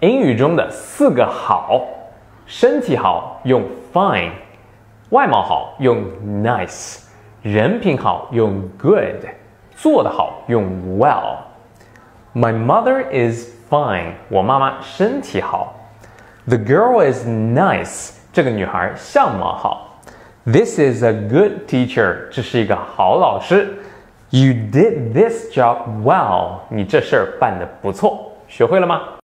英语中的四个好：身体好用 fine，外貌好用 nice，人品好用 good，做得好用 well。My mother is fine，我妈妈身体好。The girl is nice，这个女孩相貌好。This is a good teacher，这是一个好老师。You did this job well，你这事儿办得不错。学会了吗？